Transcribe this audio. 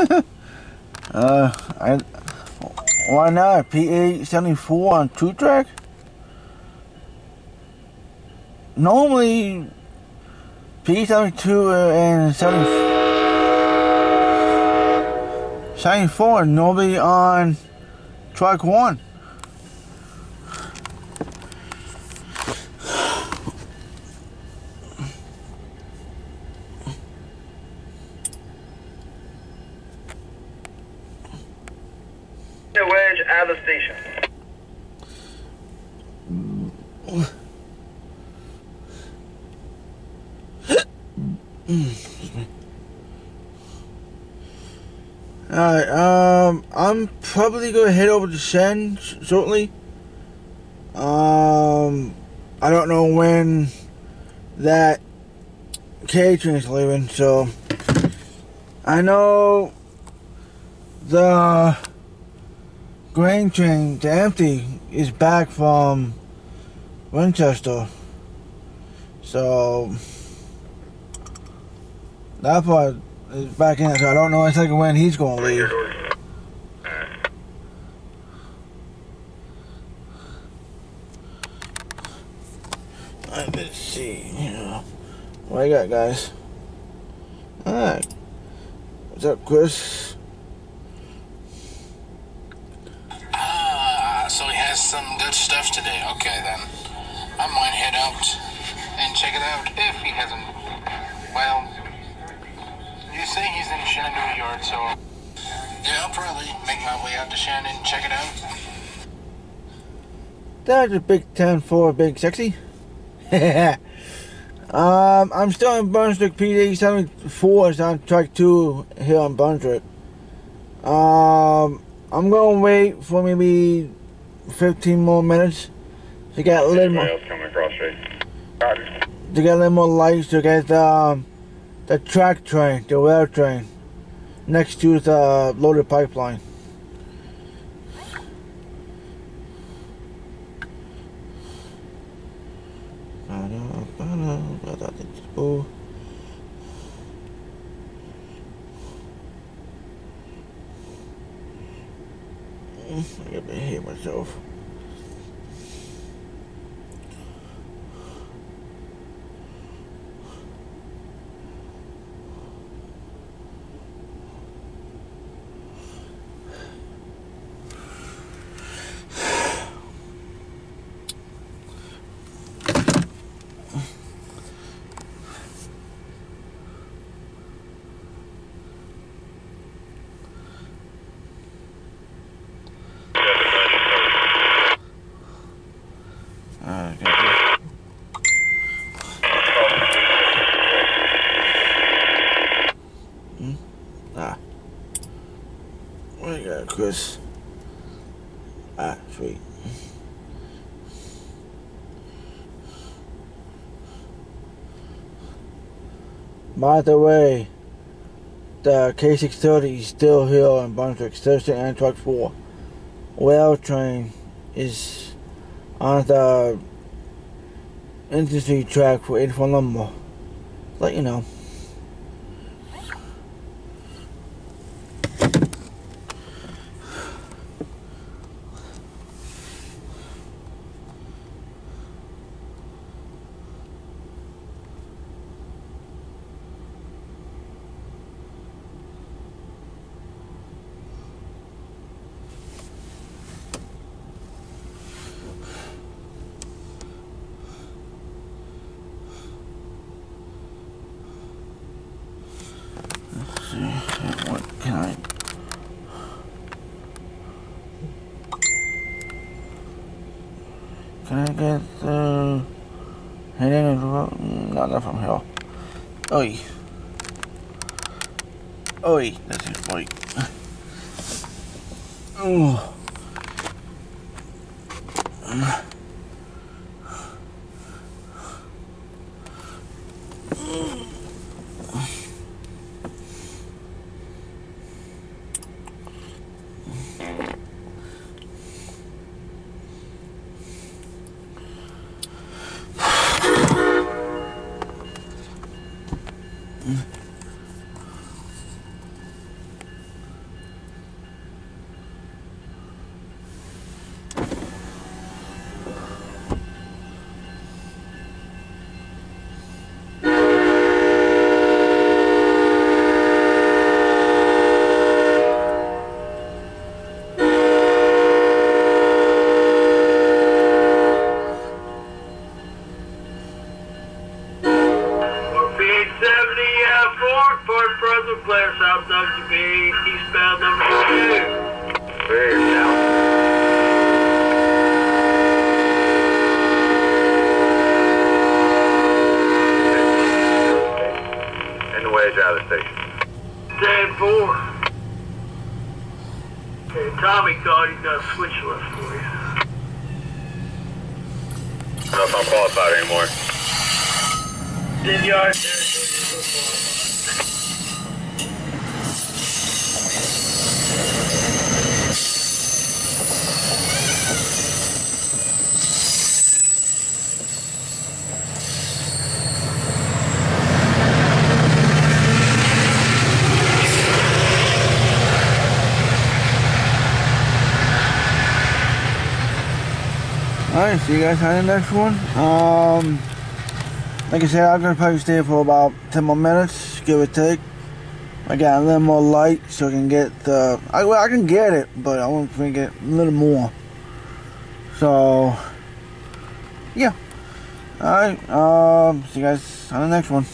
uh, I, why not? P874 on two track? Normally, PA 72 and 70, 74 normally on track one. The station. Alright, um, I'm probably gonna head over to Shen shortly. Um, I don't know when that K train's leaving, so I know the grain train, to empty, is back from Winchester. So that part is back in, so I don't know exactly when he's gonna leave. Uh, Let's see. What I got, guys? Alright. What's up, Chris? Stuff today. Okay, then. I might head out and check it out if he hasn't. Well, you say he's in Shenandoah Yard, so. Yeah, I'll probably make my way out to Shannon and check it out. That's a big 10 4 big sexy. um, I'm still in Brunswick PD 74 is on track 2 here on Brunswick. Um, I'm gonna wait for maybe 15 more minutes to get a little more, Rails coming across straight. Roger. to get a little more lights to get um, the track train, the rail train, next to the loaded pipeline. Oh. I gotta hate myself. Alright, got this. Ah. What you got, Chris? Ah, sweet. By the way, the K630 is still here in Brunswick, Thursday and truck 4. Rail train is on the industry track for 84 lumber. Let you know. See, what can I? Can I get uh, the heading of road? No, not from here. Oi. Oi, that's his bike. Oh. Doggy Bay, eastbound number two. Clear now. And the wedge out of the station. Ten four. Okay, Tommy called. He's got a switch left for you. I don't know if I'm qualified anymore. Ten yards territory. Alright, see you guys on the next one. Um, like I said, I'm gonna probably stay for about 10 more minutes, give or take. I got a little more light so I can get the. I, well, I can get it, but I want to get a little more. So, yeah. Alright, um, see you guys on the next one.